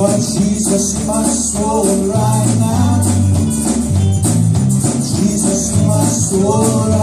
But Jesus, my soul right now. Jesus, my soul right now